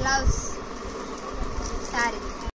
Love.